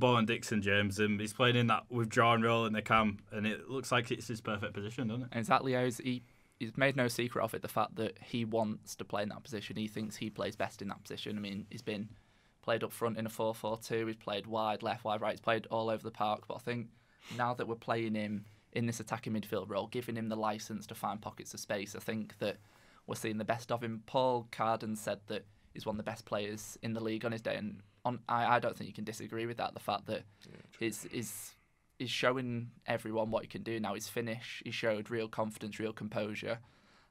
Bohan Dixon James, and he's playing in that withdrawn role in the camp, and it looks like it's his perfect position, doesn't it? Exactly. He he's made no secret of it. The fact that he wants to play in that position, he thinks he plays best in that position. I mean, he's been played up front in a 4-4-2. He's played wide, left, wide, right. He's played all over the park. But I think now that we're playing him in this attacking midfield role, giving him the license to find pockets of space, I think that we're seeing the best of him. Paul Carden said that he's one of the best players in the league on his day, and on I, I don't think you can disagree with that. The fact that yeah, he's, he's he's showing everyone what he can do now. His finish, he showed real confidence, real composure,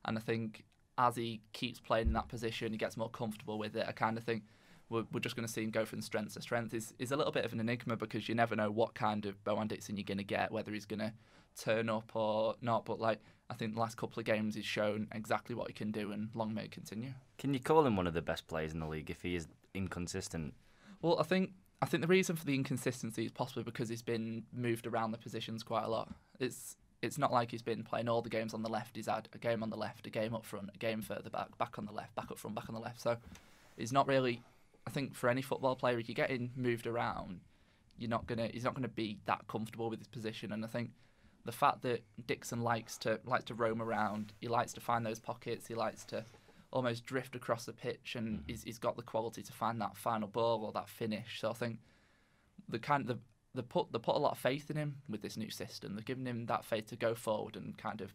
and I think as he keeps playing in that position, he gets more comfortable with it. I kind of think we're, we're just going to see him go from strength to strength. is is a little bit of an enigma because you never know what kind of Bohan Dixon you're going to get, whether he's going to turn up or not. But like I think the last couple of games he's shown exactly what he can do, and long may it continue. Can you call him one of the best players in the league if he is inconsistent? Well, I think I think the reason for the inconsistency is possibly because he's been moved around the positions quite a lot. It's it's not like he's been playing all the games on the left. He's had a game on the left, a game up front, a game further back, back on the left, back up front, back on the left. So he's not really. I think for any football player, if you're getting moved around, you're not gonna. He's not gonna be that comfortable with his position. And I think the fact that Dixon likes to likes to roam around, he likes to find those pockets, he likes to almost drift across the pitch, and mm. he's, he's got the quality to find that final ball or that finish. So I think the kind the they put they put a lot of faith in him with this new system. They're giving him that faith to go forward and kind of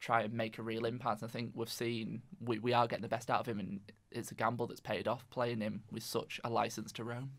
try and make a real impact. And I think we've seen we, we are getting the best out of him, and it's a gamble that's paid off playing him with such a license to roam.